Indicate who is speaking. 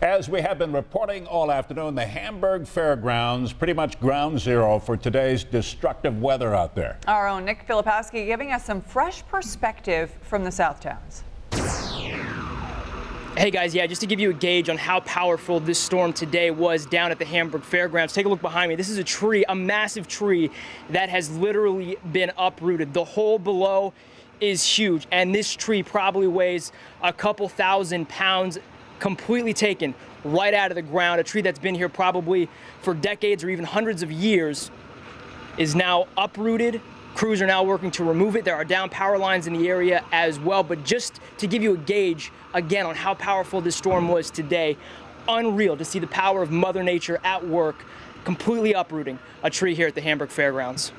Speaker 1: As we have been reporting all afternoon, the Hamburg Fairgrounds pretty much ground zero for today's destructive weather out there.
Speaker 2: Our own Nick Filipowski giving us some fresh perspective from the South Towns.
Speaker 3: Hey guys, yeah, just to give you a gauge on how powerful this storm today was down at the Hamburg Fairgrounds. Take a look behind me. This is a tree, a massive tree that has literally been uprooted. The hole below is huge, and this tree probably weighs a couple thousand pounds completely taken right out of the ground. A tree that's been here probably for decades or even hundreds of years is now uprooted. Crews are now working to remove it. There are down power lines in the area as well. But just to give you a gauge again on how powerful this storm was today, unreal to see the power of Mother Nature at work, completely uprooting a tree here at the Hamburg Fairgrounds.